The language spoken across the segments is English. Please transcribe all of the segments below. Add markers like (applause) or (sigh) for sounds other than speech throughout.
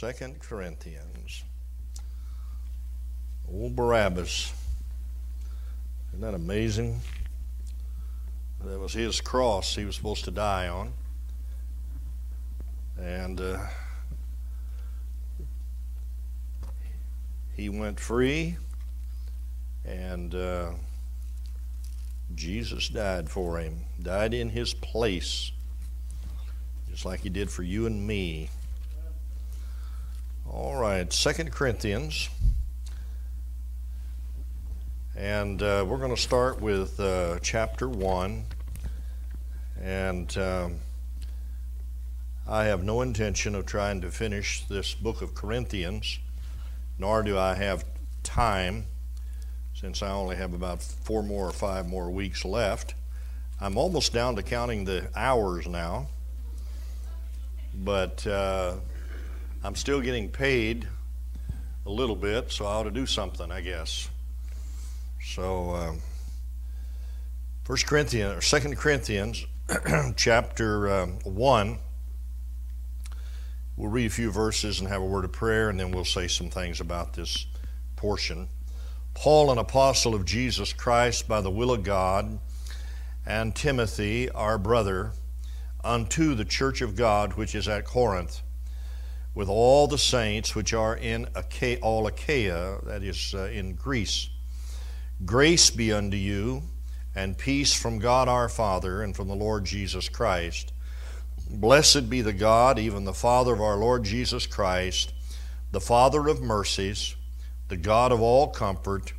Second Corinthians. Old Barabbas. Isn't that amazing? That was his cross he was supposed to die on. And uh, he went free, and uh, Jesus died for him, died in his place, just like he did for you and me. All right, Second Corinthians. And uh, we're going to start with uh, chapter 1. And um, I have no intention of trying to finish this book of Corinthians, nor do I have time, since I only have about four more or five more weeks left. I'm almost down to counting the hours now, but uh, I'm still getting paid a little bit, so I ought to do something, I guess. So, um, First Corinthians or Second Corinthians, (clears throat) chapter um, one. We'll read a few verses and have a word of prayer, and then we'll say some things about this portion. Paul, an apostle of Jesus Christ by the will of God, and Timothy, our brother, unto the church of God which is at Corinth with all the saints which are in Achaia, all Achaia, that is uh, in Greece. Grace be unto you, and peace from God our Father and from the Lord Jesus Christ. Blessed be the God, even the Father of our Lord Jesus Christ, the Father of mercies, the God of all comfort,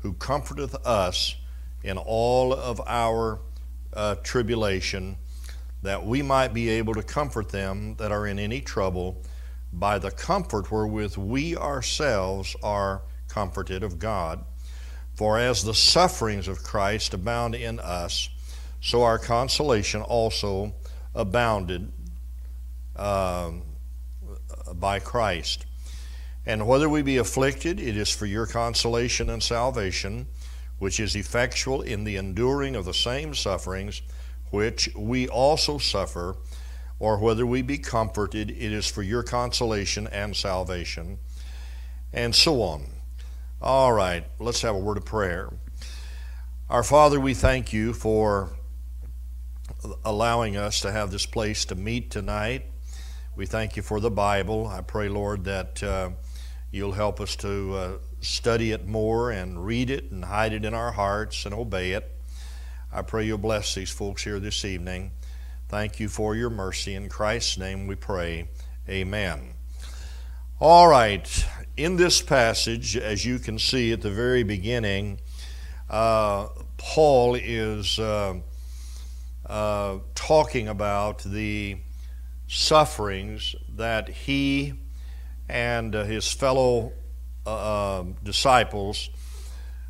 who comforteth us in all of our uh, tribulation, that we might be able to comfort them that are in any trouble by the comfort wherewith we ourselves are comforted of God. For as the sufferings of Christ abound in us, so our consolation also abounded um, by Christ. And whether we be afflicted, it is for your consolation and salvation, which is effectual in the enduring of the same sufferings which we also suffer or whether we be comforted, it is for your consolation and salvation, and so on. All right, let's have a word of prayer. Our Father, we thank you for allowing us to have this place to meet tonight. We thank you for the Bible. I pray, Lord, that uh, you'll help us to uh, study it more and read it and hide it in our hearts and obey it. I pray you'll bless these folks here this evening. Thank you for your mercy. In Christ's name we pray. Amen. All right. In this passage, as you can see at the very beginning, uh, Paul is uh, uh, talking about the sufferings that he and uh, his fellow uh, um, disciples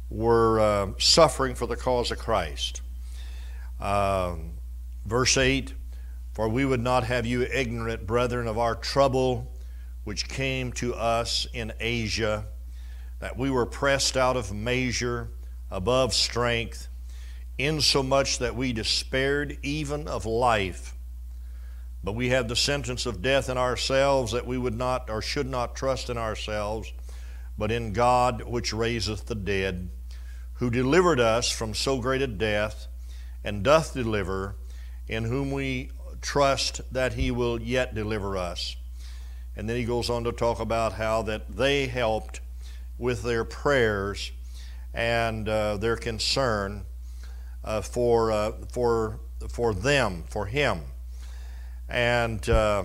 were uh, suffering for the cause of Christ. Um, Verse 8 For we would not have you ignorant, brethren, of our trouble which came to us in Asia, that we were pressed out of measure, above strength, insomuch that we despaired even of life. But we had the sentence of death in ourselves, that we would not or should not trust in ourselves, but in God which raiseth the dead, who delivered us from so great a death, and doth deliver in whom we trust that he will yet deliver us. And then he goes on to talk about how that they helped with their prayers and uh, their concern uh, for, uh, for, for them, for him. And uh,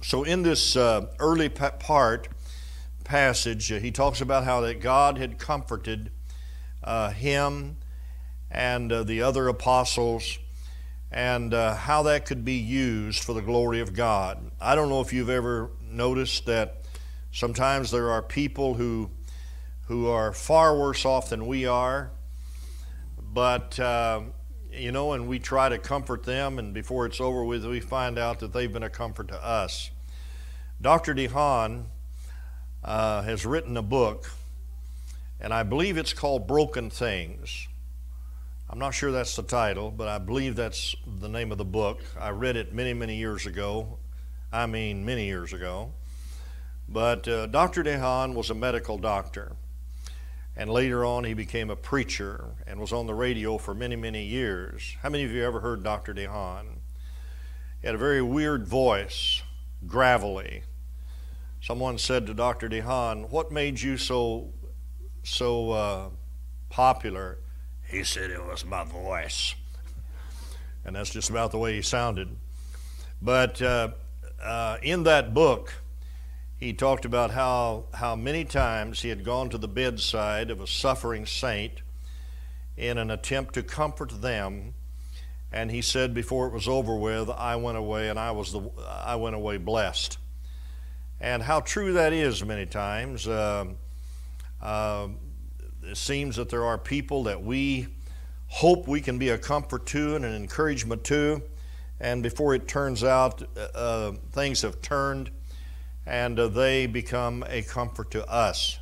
so in this uh, early part passage, uh, he talks about how that God had comforted him and uh, the other apostles and uh, how that could be used for the glory of God. I don't know if you've ever noticed that sometimes there are people who, who are far worse off than we are, but, uh, you know, and we try to comfort them, and before it's over with, we find out that they've been a comfort to us. Dr. DeHaan uh, has written a book, and I believe it's called Broken Things. I'm not sure that's the title, but I believe that's the name of the book. I read it many, many years ago. I mean many years ago. But uh, Dr. DeHaan was a medical doctor. And later on, he became a preacher and was on the radio for many, many years. How many of you ever heard Dr. DeHaan? He had a very weird voice, gravelly. Someone said to Dr. DeHaan, What made you so, so uh, popular? He said it was my voice. and that's just about the way he sounded. But uh, uh, in that book, he talked about how, how many times he had gone to the bedside of a suffering saint in an attempt to comfort them. And he said before it was over with, I went away and I, was the, I went away blessed. And how true that is many times. Uh, uh, it seems that there are people that we hope we can be a comfort to and an encouragement to, and before it turns out, uh, uh things have turned and uh, they become a comfort to us.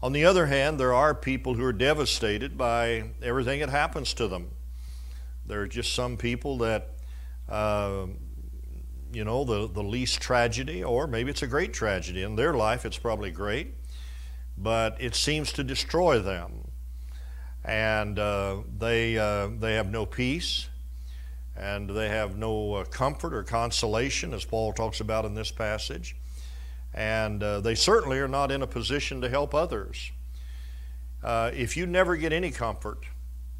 On the other hand, there are people who are devastated by everything that happens to them. There are just some people that, uh, you know, the, the least tragedy, or maybe it's a great tragedy. In their life, it's probably great, but it seems to destroy them. And uh, they, uh, they have no peace, and they have no uh, comfort or consolation, as Paul talks about in this passage and uh, they certainly are not in a position to help others. Uh, if you never get any comfort,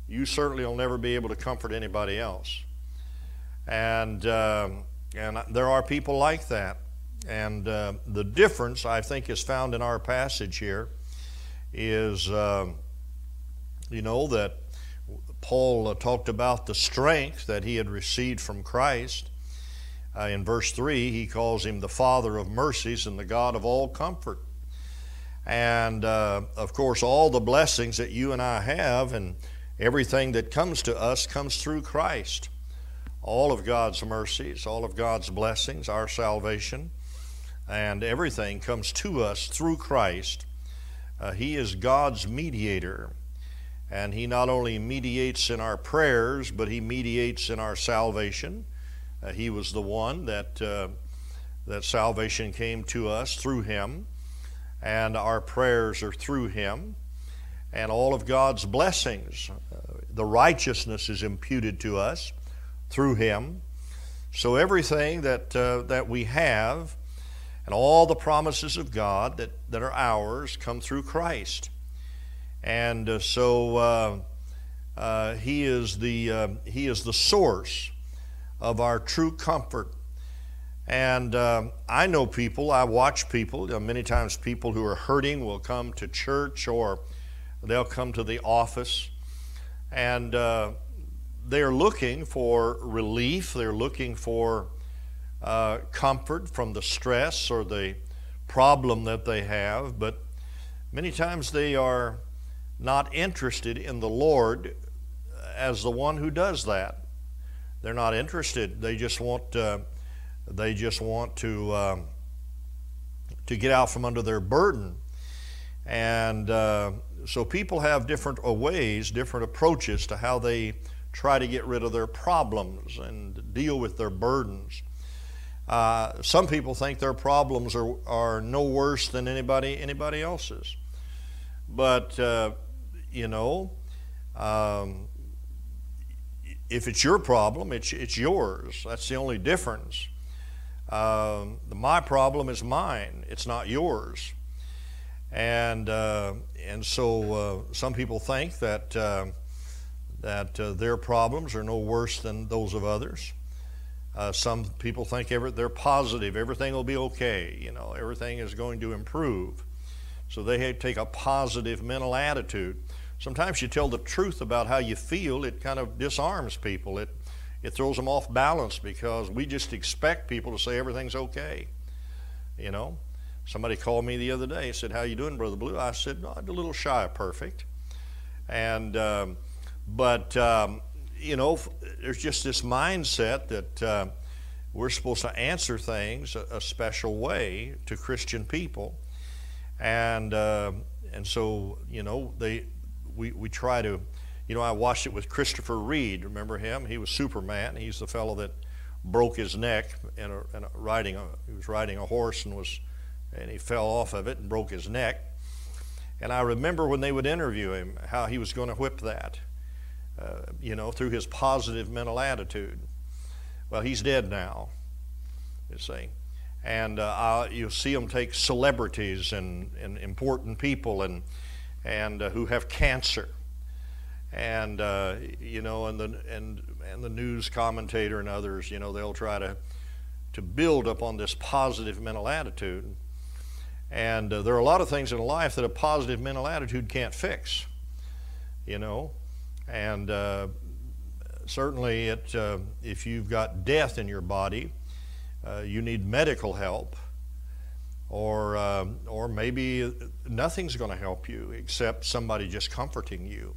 you certainly will never be able to comfort anybody else. And, uh, and there are people like that. And uh, the difference, I think, is found in our passage here is, um, you know, that Paul uh, talked about the strength that he had received from Christ uh, in verse 3, he calls him the Father of mercies and the God of all comfort. And uh, of course, all the blessings that you and I have and everything that comes to us comes through Christ. All of God's mercies, all of God's blessings, our salvation, and everything comes to us through Christ. Uh, he is God's mediator. And He not only mediates in our prayers, but He mediates in our salvation. Uh, he was the one that, uh, that salvation came to us through him, and our prayers are through him, and all of God's blessings, uh, the righteousness is imputed to us through him. So everything that, uh, that we have and all the promises of God that, that are ours come through Christ. And uh, so uh, uh, he, is the, uh, he is the source of our true comfort. And uh, I know people, I watch people, you know, many times people who are hurting will come to church or they'll come to the office and uh, they're looking for relief, they're looking for uh, comfort from the stress or the problem that they have, but many times they are not interested in the Lord as the one who does that. They're not interested. They just want uh, they just want to um, to get out from under their burden. And uh, so people have different ways, different approaches to how they try to get rid of their problems and deal with their burdens. Uh, some people think their problems are, are no worse than anybody anybody else's, but uh, you know, um, if it's your problem, it's, it's yours. That's the only difference. Um, my problem is mine, it's not yours. And, uh, and so uh, some people think that, uh, that uh, their problems are no worse than those of others. Uh, some people think every, they're positive, everything will be okay, you know, everything is going to improve. So they take a positive mental attitude sometimes you tell the truth about how you feel, it kind of disarms people. It, it throws them off balance because we just expect people to say everything's okay. You know, somebody called me the other day and said, "How you doing, Brother Blue?" I said, no, "I'm a little shy of perfect," and um, but um, you know, there's just this mindset that uh, we're supposed to answer things a, a, special way to Christian people, and uh, and so you know they we, we try to, you know, I watched it with Christopher Reeve. Remember him? He was Superman. He's the fellow that broke his neck in a, in a riding a, he was riding a horse and was and he fell off of it and broke his neck. And I remember when they would interview him how he was going to whip that, uh, you know, through his positive mental attitude. Well, he's dead now, you see. And uh, you'll see him take celebrities and, and important people and, and uh, who have cancer. And, uh, you know, and the, and, and the news commentator and others, you know, they'll try to, to build upon this positive mental attitude. And uh, there are a lot of things in life that a positive mental attitude can't fix, you know. And uh, certainly, it, uh, if you've got death in your body, uh, you need medical help, or, um, or maybe nothing's going to help you except somebody just comforting you.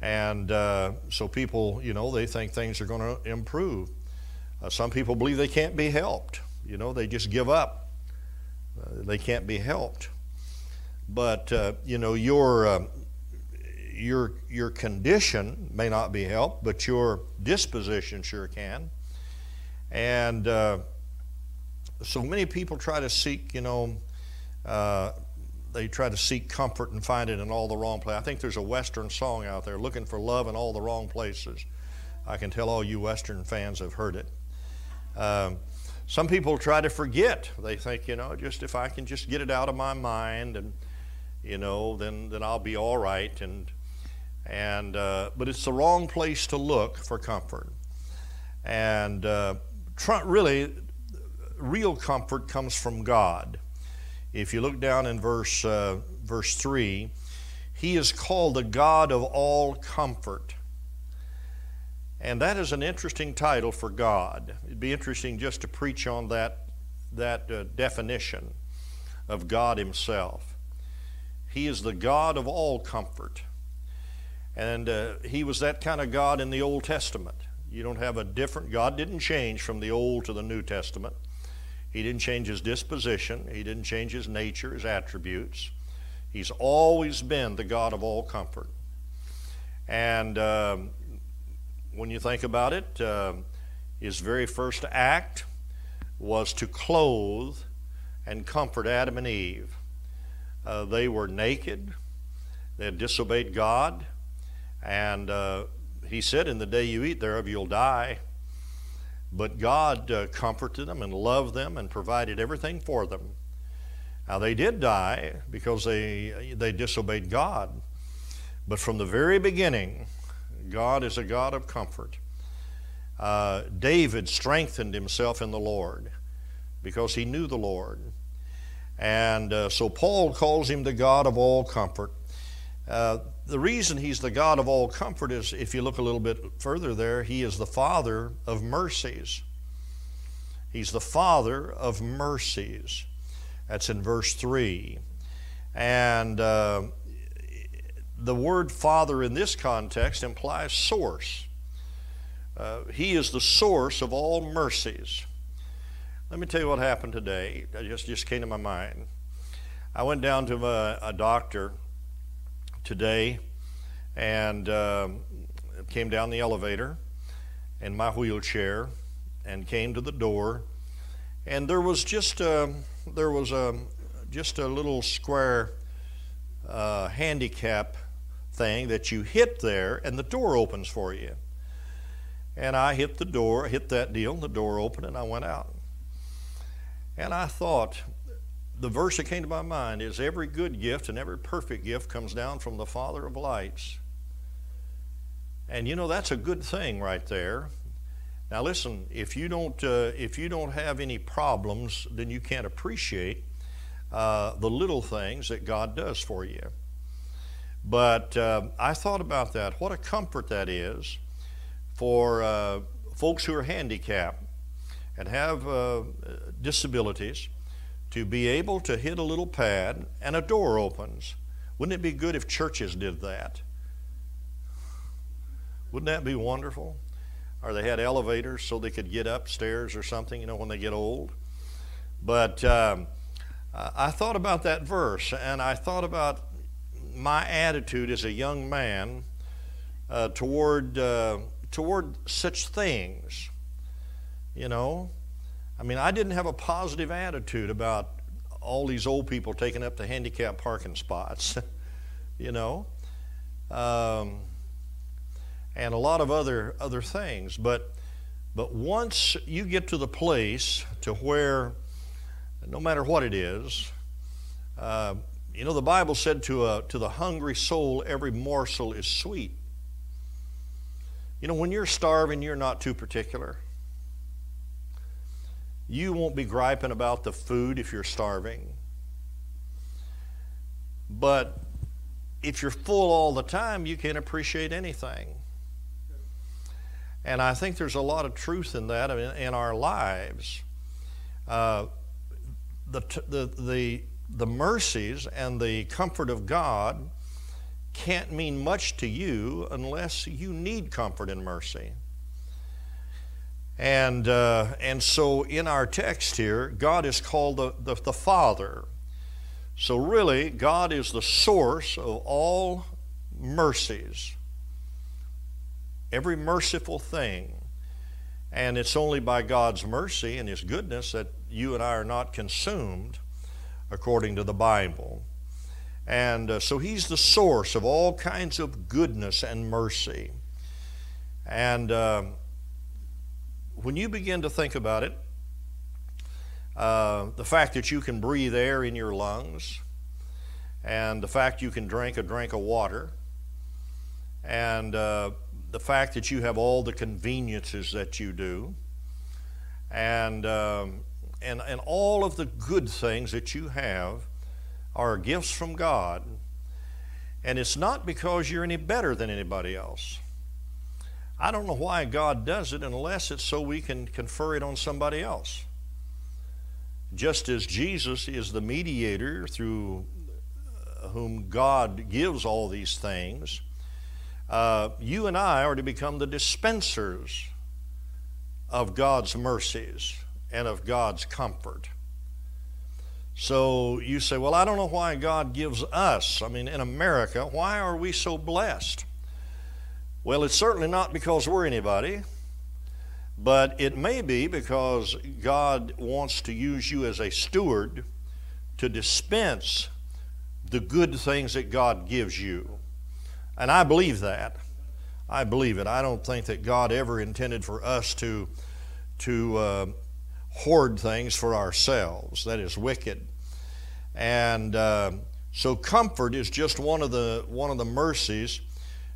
And uh, so people, you know, they think things are going to improve. Uh, some people believe they can't be helped. You know, they just give up uh, they can't be helped. But you know your uh, your your condition may not be helped, but your disposition sure can. And uh, so many people try to seek, you know, uh, they try to seek comfort and find it in all the wrong places. I think there's a Western song out there, looking for love in all the wrong places. I can tell all you Western fans have heard it. Um, some people try to forget. They think, you know, just if I can just get it out of my mind and, you know, then, then I'll be all right. And, and, uh, but it's the wrong place to look for comfort. And uh, really, real comfort comes from God. If you look down in verse, uh, verse 3, He is called the God of all comfort. And that is an interesting title for God. It'd be interesting just to preach on that, that uh, definition of God Himself. He is the God of all comfort. And uh, He was that kind of God in the Old Testament. You don't have a different, God didn't change from the Old to the New Testament. He didn't change His disposition, He didn't change His nature, His attributes. He's always been the God of all comfort. And um, when you think about it, uh, his very first act was to clothe and comfort Adam and Eve. Uh, they were naked, they had disobeyed God, and uh, he said, In the day you eat thereof, you'll die. But God uh, comforted them and loved them and provided everything for them. Now, they did die because they, they disobeyed God. But from the very beginning, God is a God of comfort. Uh, David strengthened himself in the Lord because he knew the Lord. And uh, so Paul calls him the God of all comfort. Uh, the reason he's the God of all comfort is, if you look a little bit further there, he is the Father of mercies. He's the Father of mercies. That's in verse 3. And uh, the word Father in this context implies source. Uh, he is the source of all mercies. Let me tell you what happened today. That just, just came to my mind. I went down to a, a doctor today and um, came down the elevator in my wheelchair and came to the door and there was just a, um, there was a just a little square uh, handicap thing that you hit there and the door opens for you. And I hit the door, hit that deal, the door opened, and I went out. And I thought, the verse that came to my mind is every good gift and every perfect gift comes down from the Father of lights. And you know, that's a good thing right there. Now listen, if you don't, uh, if you don't have any problems, then you can't appreciate uh, the little things that God does for you. But uh, I thought about that. What a comfort that is for uh, folks who are handicapped and have uh, disabilities to be able to hit a little pad and a door opens. Wouldn't it be good if churches did that? Wouldn't that be wonderful? Or they had elevators so they could get upstairs or something, you know, when they get old. But um, I thought about that verse and I thought about my attitude as a young man uh, toward, uh, toward such things. You know, I mean, I didn't have a positive attitude about all these old people taking up the handicap parking spots, (laughs) you know, um, and a lot of other other things. But but once you get to the place to where, no matter what it is, uh, you know, the Bible said to a to the hungry soul, every morsel is sweet. You know, when you're starving, you're not too particular. You won't be griping about the food if you're starving. But if you're full all the time, you can't appreciate anything. And I think there's a lot of truth in that in, our lives. Uh, the, the, the, the mercies and the comfort of God can't mean much to you unless you need comfort and mercy. And, uh, and so in our text here, God is called the, the, the Father. So really, God is the source of all mercies, every merciful thing. And it's only by God's mercy and His goodness that you and I are not consumed according to the Bible. And uh, so He's the source of all kinds of goodness and mercy. And uh, when you begin to think about it, uh, the fact that you can breathe air in your lungs, and the fact you can drink a drink of water, and uh, the fact that you have all the conveniences that you do, and, um, and, and all of the good things that you have are gifts from God. And it's not because you're any better than anybody else. I don't know why God does it unless it's so we can confer it on somebody else. Just as Jesus is the mediator through uh, whom God gives all these things, uh, you and I are to become the dispensers of God's mercies and of God's comfort. So you say, well, I don't know why God gives us, I mean, in America, why are we so blessed? Well, it's certainly not because we're anybody, but it may be because God wants to use you as a steward to dispense the good things that God gives you. And I believe that. I believe it. I don't think that God ever intended for us to, to uh, hoard things for ourselves. That is wicked. And uh, so comfort is just one of the, one of the mercies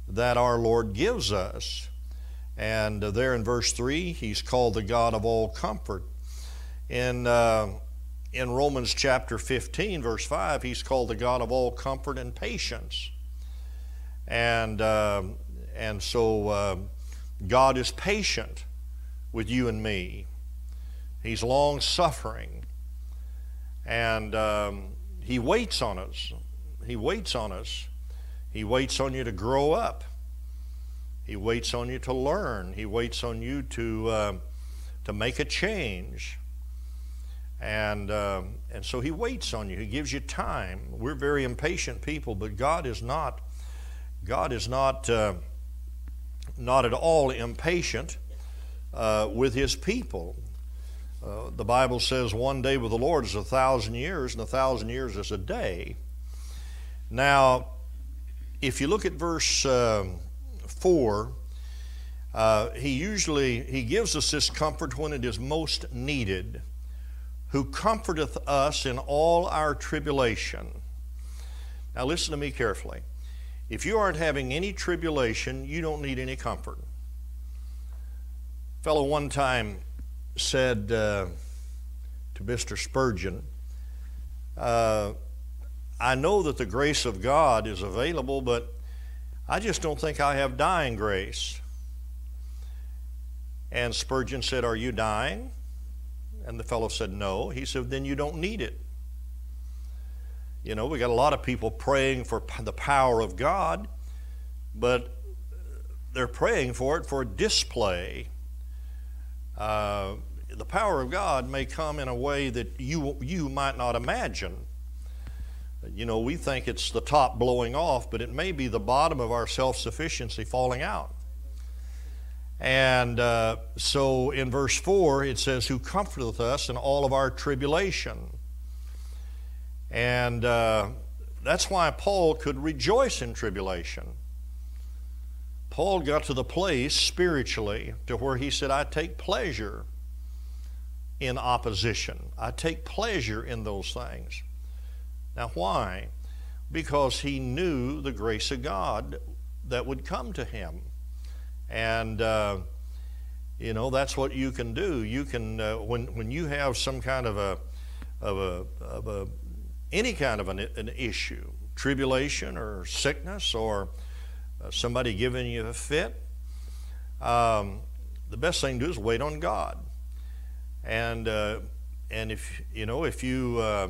that our Lord gives us. And uh, there in verse 3, he's called the God of all comfort. In, uh, in Romans chapter 15, verse 5, he's called the God of all comfort and patience. And, uh, and so uh, God is patient with you and me, He's long suffering. And um, He waits on us. He waits on us he waits on you to grow up. He waits on you to learn. He waits on you to, uh, to make a change. And, uh, and so He waits on you. He gives you time. We're very impatient people, but God is not, God is not, uh, not at all impatient uh, with His people. Uh, the Bible says one day with the Lord is a thousand years, and a thousand years is a day. Now, if you look at verse um, 4, uh, he usually he gives us this comfort when it is most needed who comforteth us in all our tribulation. Now listen to me carefully. If you aren't having any tribulation you don't need any comfort. A fellow one time said uh, to mr spurgeon uh, I know that the grace of God is available, but I just don't think I have dying grace. And Spurgeon said, Are you dying? And the fellow said, No. He said, Then you don't need it. You know, we got a lot of people praying for the power of God, but they're praying for it for display. Uh, the power of God may come in a way that you, you might not imagine. You know, we think it's the top blowing off, but it may be the bottom of our self sufficiency falling out. And uh, so in verse 4, it says, Who comforteth us in all of our tribulation. And uh, that's why Paul could rejoice in tribulation. Paul got to the place spiritually to where he said, I take pleasure in opposition. I take pleasure in those things. Now, why? Because he knew the grace of God that would come to him. And, uh, you know, that's what you can do. You can, uh, when, when you have some kind of a, of a, of a any kind of an, an issue, tribulation or sickness or uh, somebody giving you a fit, um, the best thing to do is wait on God. And, uh, and if, you know, if you, uh,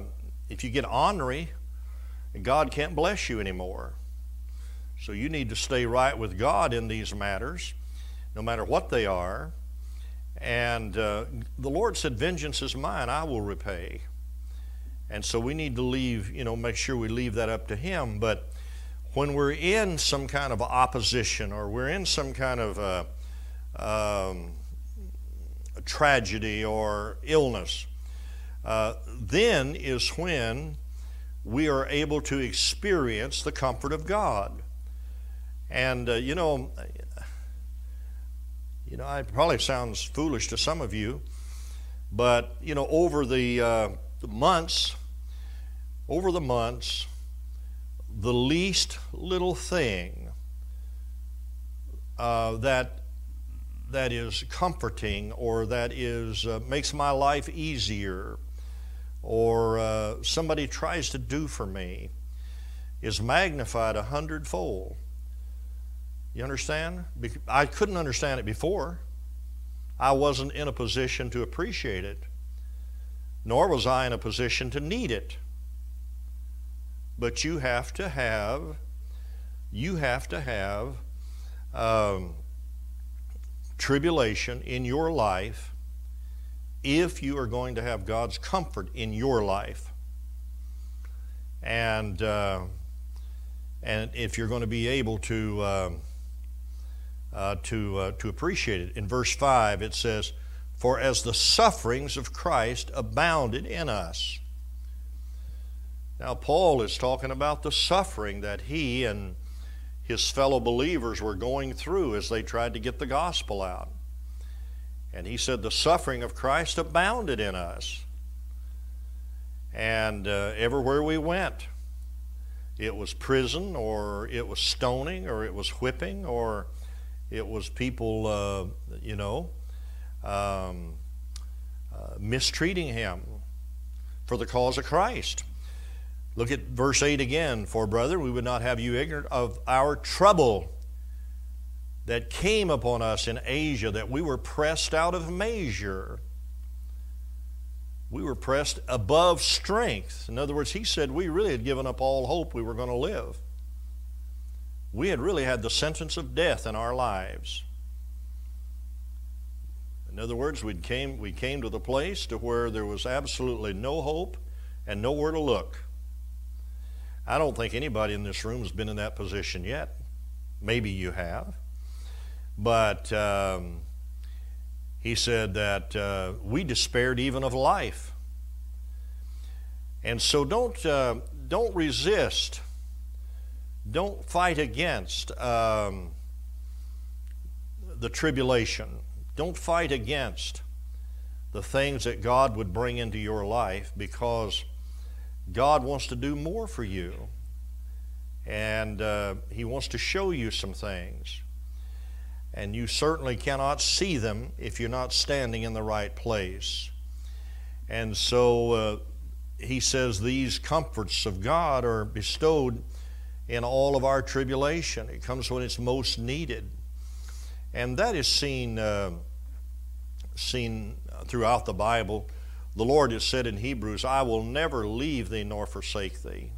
if you get ornery, God can't bless you anymore. So you need to stay right with God in these matters, no matter what they are. And uh, the Lord said, Vengeance is mine, I will repay. And so we need to leave, you know, make sure we leave that up to Him. But when we're in some kind of opposition or we're in some kind of uh, um, tragedy or illness, uh, then is when we are able to experience the comfort of God. And uh, you know, you know, it probably sounds foolish to some of you, but you know, over the uh, the months, over the months, the least little thing uh, that that is comforting or that is uh, makes my life easier or uh, somebody tries to do for me is magnified a hundredfold. You understand? I couldn't understand it before. I wasn't in a position to appreciate it nor was I in a position to need it. But you have to have, you have to have um, tribulation in your life if you are going to have God's comfort in your life. And, uh, and if you're going to be able to, uh, uh, to, uh, to appreciate it. In verse 5, it says, for as the sufferings of Christ abounded in us. Now, Paul is talking about the suffering that he and his fellow believers were going through as they tried to get the gospel out. And he said, The suffering of Christ abounded in us. And uh, everywhere we went, it was prison, or it was stoning, or it was whipping, or it was people, uh, you know, um, uh, mistreating him for the cause of Christ. Look at verse 8 again. For, brother, we would not have you ignorant of our trouble that came upon us in Asia, that we were pressed out of measure. We were pressed above strength. In other words, he said we really had given up all hope we were going to live. We had really had the sentence of death in our lives. In other words, we came, we came to the place to where there was absolutely no hope and nowhere to look. I don't think anybody in this room has been in that position yet. Maybe you have. But um, he said that uh, we despaired even of life. And so don't, uh, don't resist, don't fight against um, the tribulation. Don't fight against the things that God would bring into your life because God wants to do more for you. And uh, He wants to show you some things. And you certainly cannot see them if you're not standing in the right place. And so uh, He says these comforts of God are bestowed in all of our tribulation. It comes when it's most needed. And that is seen, uh, seen throughout the Bible. The Lord has said in Hebrews, I will never leave thee nor forsake thee.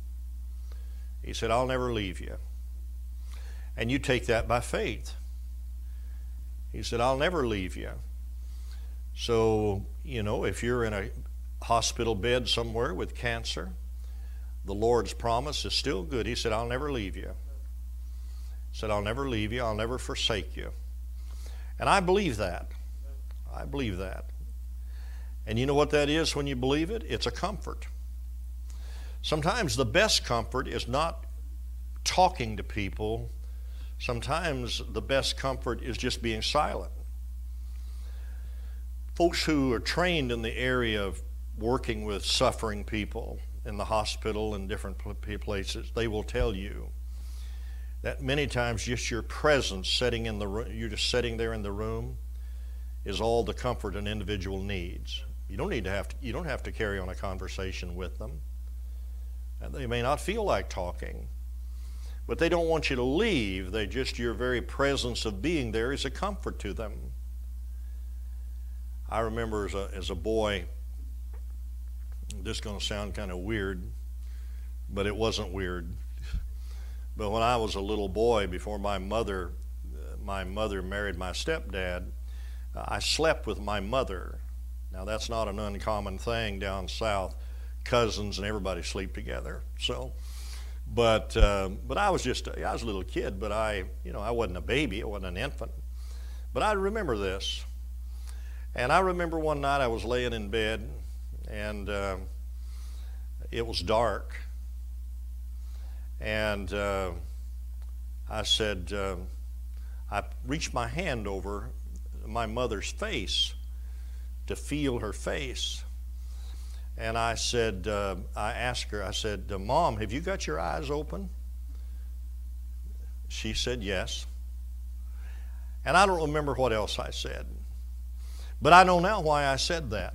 He said, I'll never leave you. And you take that by faith. He said, I'll never leave you. So, you know, if you're in a hospital bed somewhere with cancer, the Lord's promise is still good. He said, I'll never leave you. He said, I'll never leave you. I'll never forsake you. And I believe that. I believe that. And you know what that is when you believe it? It's a comfort. Sometimes the best comfort is not talking to people. Sometimes the best comfort is just being silent. Folks who are trained in the area of working with suffering people in the hospital and different places, they will tell you that many times just your presence sitting in the room, you're just sitting there in the room, is all the comfort an individual needs. You don't need to have to, you don't have to carry on a conversation with them. And they may not feel like talking, but they don't want you to leave. They just your very presence of being there is a comfort to them. I remember as a, as a boy, this is going to sound kind of weird, but it wasn't weird. But when I was a little boy, before my mother, my mother married my stepdad, I slept with my mother. Now that's not an uncommon thing down south. Cousins and everybody sleep together. So, but uh, but I was just I was a little kid, but I you know I wasn't a baby, I wasn't an infant. But I remember this. And I remember one night I was laying in bed and uh, it was dark. And uh, I said, uh, I reached my hand over my mother's face to feel her face. And I said, uh, I asked her, I said, Mom, have you got your eyes open? She said, Yes. And I don't remember what else I said. But I know now why I said that.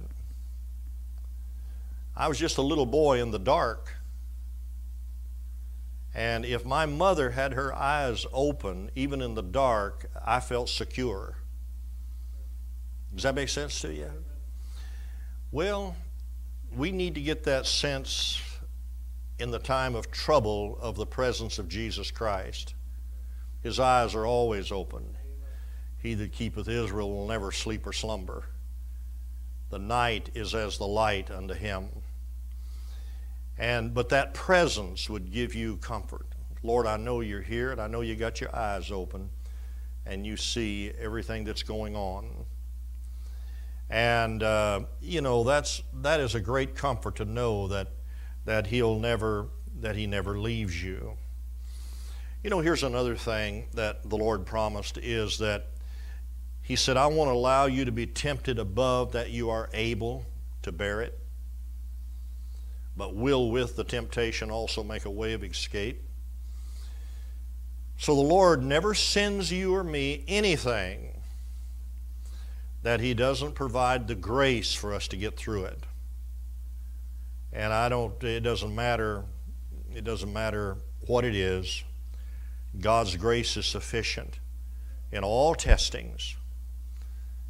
I was just a little boy in the dark. And if my mother had her eyes open, even in the dark, I felt secure. Does that make sense to you? Well, we need to get that sense in the time of trouble of the presence of Jesus Christ. His eyes are always open. He that keepeth Israel will never sleep or slumber. The night is as the light unto him. And but that presence would give you comfort. Lord, I know you're here and I know you got your eyes open and you see everything that's going on. And uh, you know that's that is a great comfort to know that that he'll never that he never leaves you. You know, here's another thing that the Lord promised is that he said, I want to allow you to be tempted above that you are able to bear it, but will with the temptation also make a way of escape. So the Lord never sends you or me anything that He doesn't provide the grace for us to get through it. And I don't, it doesn't matter, it doesn't matter what it is. God's grace is sufficient in all testings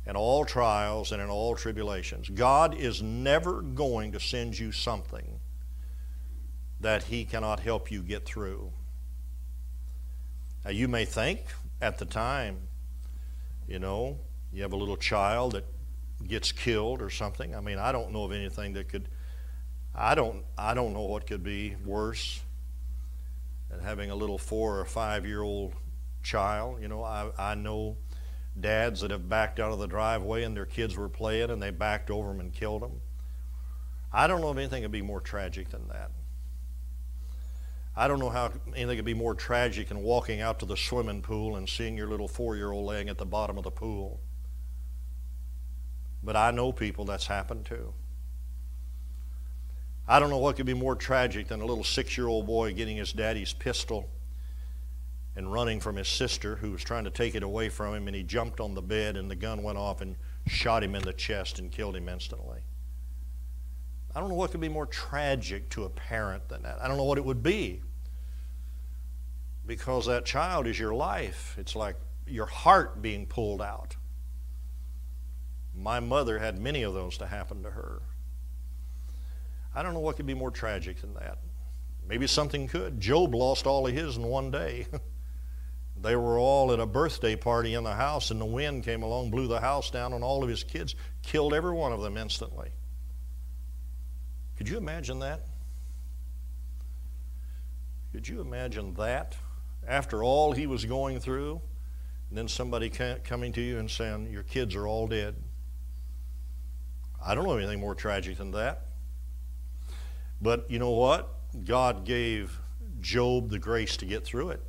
in all trials and in all tribulations. God is never going to send you something that He cannot help you get through. Now, you may think at the time, you know, you have a little child that gets killed or something. I mean, I don't know of anything that could, I don't, I don't know what could be worse than having a little four or five year old child. You know, I, I know dads that have backed out of the driveway and their kids were playing and they backed over them and killed them. I don't know of anything could be more tragic than that. I don't know how anything could be more tragic than walking out to the swimming pool and seeing your little four year old laying at the bottom of the pool. But I know people that's happened to. I don't know what could be more tragic than a little six year old boy getting his daddy's pistol and running from his sister who was trying to take it away from him, and he jumped on the bed, and the gun went off and shot him in the chest and killed him instantly. I don't know what could be more tragic to a parent than that. I don't know what it would be. Because that child is your life. It's like your heart being pulled out. My mother had many of those to happen to her. I don't know what could be more tragic than that. Maybe something could. Job lost all of his in one day. (laughs) They were all at a birthday party in the house, and the wind came along, blew the house down on all of his kids, killed every one of them instantly. Could you imagine that? Could you imagine that? After all he was going through, And then somebody coming to you and saying, Your kids are all dead. I don't know anything more tragic than that. But you know what? God gave Job the grace to get through it.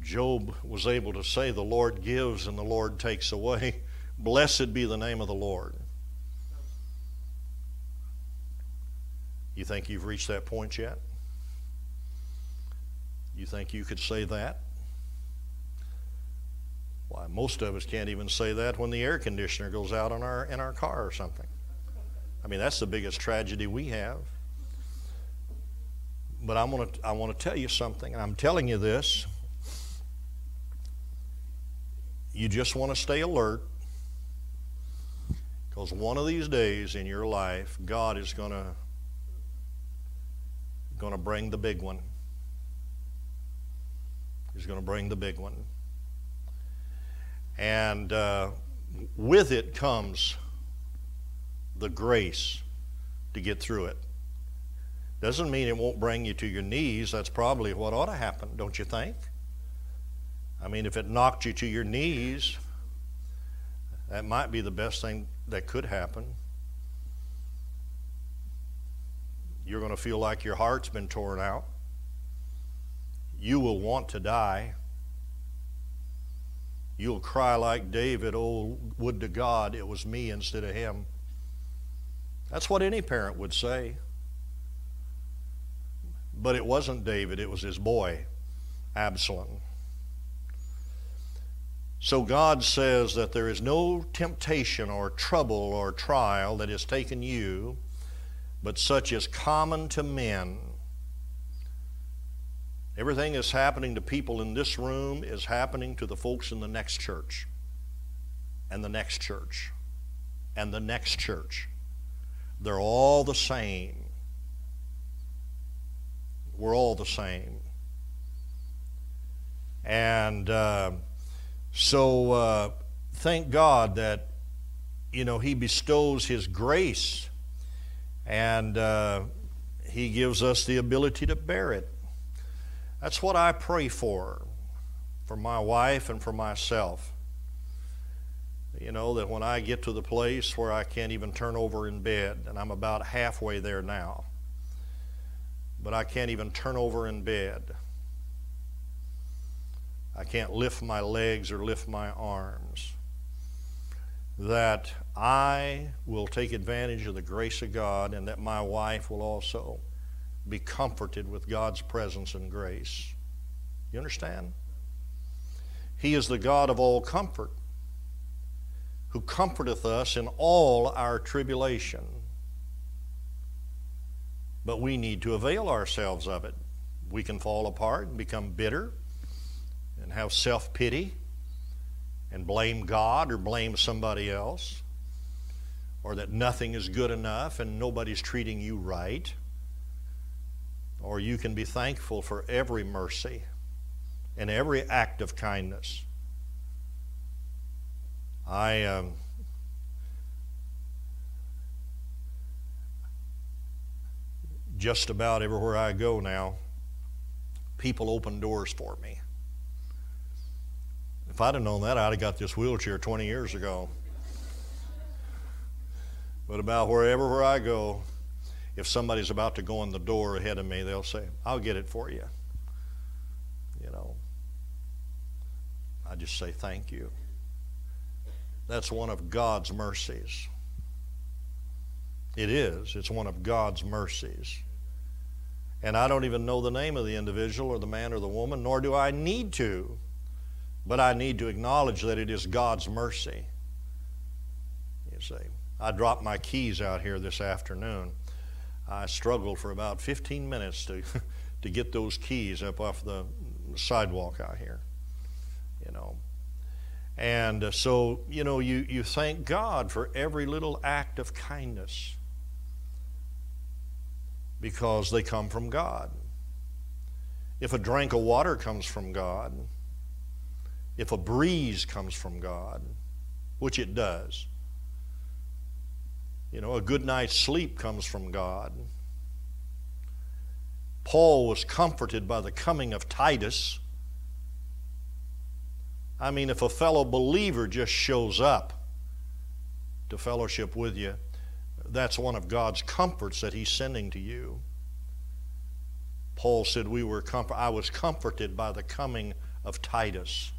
Job was able to say, The Lord gives and the Lord takes away. (laughs) Blessed be the name of the Lord. You think you've reached that point yet? You think you could say that? Why, most of us can't even say that when the air conditioner goes out in our, in our car or something. I mean, that's the biggest tragedy we have. But I want to I want to tell you something, and I'm telling you this. You just want to stay alert because one of these days in your life, God is going to going to bring the big one. He's going to bring the big one. And uh, with it comes the grace to get through it. Doesn't mean it won't bring you to your knees. That's probably what ought to happen, don't you think? I mean, if it knocked you to your knees, that might be the best thing that could happen. You're going to feel like your heart's been torn out. You will want to die. You'll cry like David, Oh, would to God it was me instead of him. That's what any parent would say. But it wasn't David, it was his boy, Absalom. So God says that there is no temptation or trouble or trial that has taken you, but such as common to men. Everything that's happening to people in this room is happening to the folks in the next church, and the next church, and the next church. They're all the same. We're all the same. And uh, so uh, thank God that, you know, He bestows His grace and uh, He gives us the ability to bear it. That's what I pray for, for my wife and for myself. You know, that when I get to the place where I can't even turn over in bed, and I'm about halfway there now, but I can't even turn over in bed. I can't lift my legs or lift my arms. That I will take advantage of the grace of God and that my wife will also be comforted with God's presence and grace. You understand? He is the God of all comfort who comforteth us in all our tribulation. But we need to avail ourselves of it. We can fall apart and become bitter and have self pity and blame God or blame somebody else, or that nothing is good enough and nobody's treating you right. Or you can be thankful for every mercy and every act of kindness. I um, just about everywhere I go now, people open doors for me. If I'd have known that, I'd have got this wheelchair 20 years ago. But about wherever where I go, if somebody's about to go in the door ahead of me, they'll say, I'll get it for you. You know, I just say thank you. That's one of God's mercies. It is. It's one of God's mercies. And I don't even know the name of the individual or the man or the woman, nor do I need to. But I need to acknowledge that it is God's mercy. You see, I dropped my keys out here this afternoon. I struggled for about 15 minutes to, (laughs) to get those keys up off the sidewalk out here. You know, and uh, so, you know, you, you thank God for every little act of kindness because they come from God. If a drink of water comes from God, if a breeze comes from God, which it does, you know, a good night's sleep comes from God. Paul was comforted by the coming of Titus I mean, if a fellow believer just shows up to fellowship with you, that's one of God's comforts that He's sending to you. Paul said, "We were comfort- I was comforted by the coming of Titus."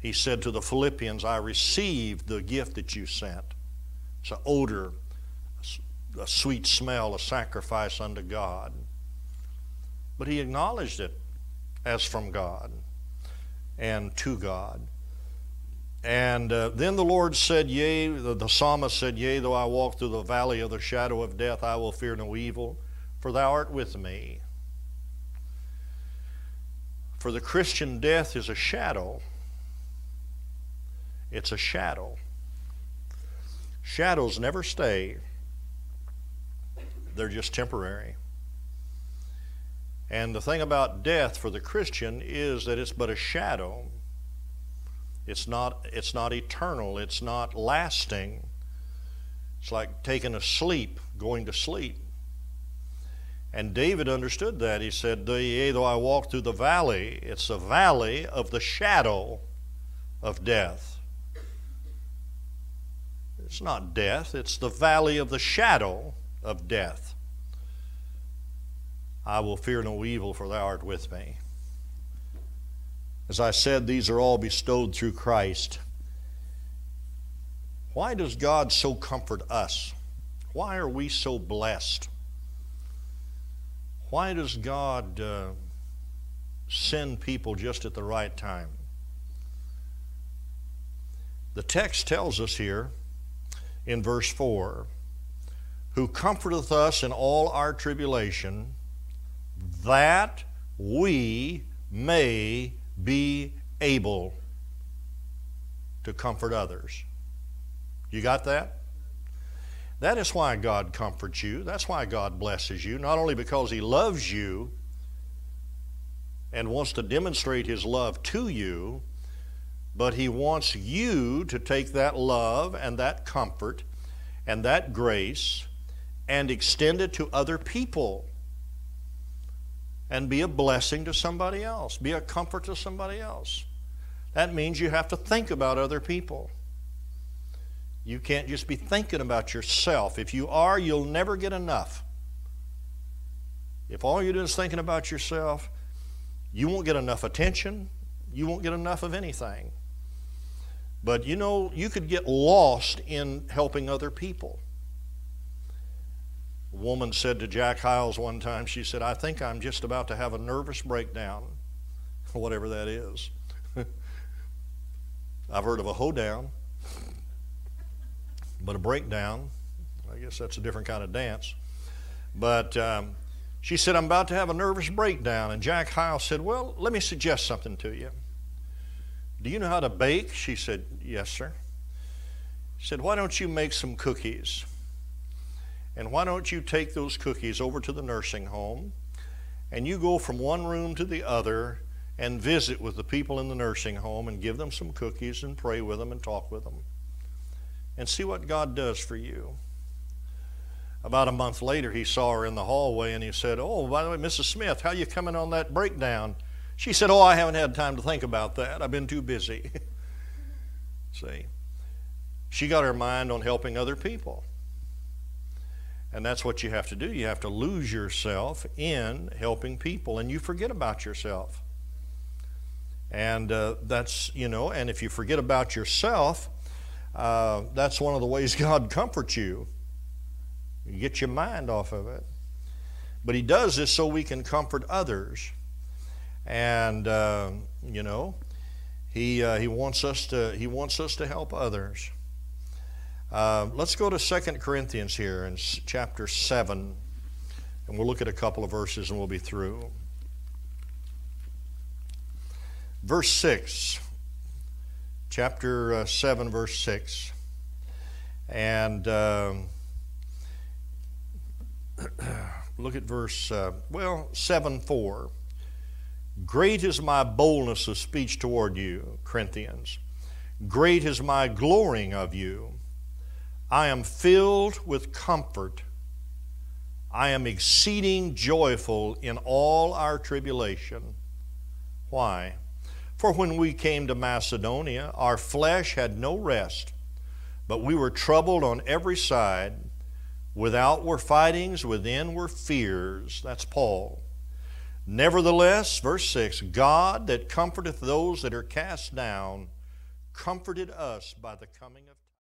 He said to the Philippians, "I received the gift that you sent. It's an odor, a sweet smell, a sacrifice unto God." But he acknowledged it as from God and to God. And uh, then the Lord said, Yea, the, the psalmist said, Yea, though I walk through the valley of the shadow of death, I will fear no evil, for thou art with me. For the Christian, death is a shadow. It's a shadow. Shadows never stay, they're just temporary. And the thing about death for the Christian is that it's but a shadow. It's not, it's not eternal, it's not lasting. It's like taking a sleep, going to sleep. And David understood that. He said, Yea, though I walk through the valley, it's a valley of the shadow of death. It's not death, it's the valley of the shadow of death. I will fear no evil, for thou art with me. As I said, these are all bestowed through Christ. Why does God so comfort us? Why are we so blessed? Why does God uh, send people just at the right time? The text tells us here in verse 4 who comforteth us in all our tribulation that we may be able to comfort others. You got that? That is why God comforts you. That's why God blesses you, not only because He loves you and wants to demonstrate His love to you, but He wants you to take that love and that comfort and that grace and extend it to other people and be a blessing to somebody else, be a comfort to somebody else. That means you have to think about other people. You can't just be thinking about yourself. If you are, you'll never get enough. If all you do is thinking about yourself, you won't get enough attention. You won't get enough of anything. But you know, you could get lost in helping other people. A woman said to Jack Hyles one time, she said, I think I'm just about to have a nervous breakdown, (laughs) whatever that is. (laughs) I've heard of a hoedown, but a breakdown, I guess that's a different kind of dance. But um, she said, I'm about to have a nervous breakdown. And Jack Hyles said, Well, let me suggest something to you. Do you know how to bake? She said, Yes, sir. He said, Why don't you make some cookies? And why don't you take those cookies over to the nursing home and you go from one room to the other and visit with the people in the nursing home and give them some cookies and pray with them and talk with them and see what God does for you. About a month later, he saw her in the hallway and he said, Oh, by the way, Mrs. Smith, how you coming on that breakdown? She said, Oh, I haven't had time to think about that. I've been too busy. (laughs) See, she got her mind on helping other people. And that's what you have to do. You have to lose yourself in helping people, and you forget about yourself. And uh, that's, you know, and if you forget about yourself, uh, that's one of the ways (laughs) God comforts you. You get your mind off of it. But He does this so we can comfort others. And, uh, you know, he, uh, he, wants us to, he wants us to help others. Uh, let's go to 2 Corinthians here in chapter 7, and we'll look at a couple of verses and we'll be through. Verse 6, chapter uh, 7, verse 6. And uh, (clears throat) look at verse, uh, well, 7 4. Great is my boldness of speech toward you, Corinthians. Great is my glorying of you. I am filled with comfort. I am exceeding joyful in all our tribulation. Why? For when we came to Macedonia, our flesh had no rest, but we were troubled on every side. Without were fightings, within were fears. That's Paul. Nevertheless, verse 6 God that comforteth those that are cast down, comforted us by the coming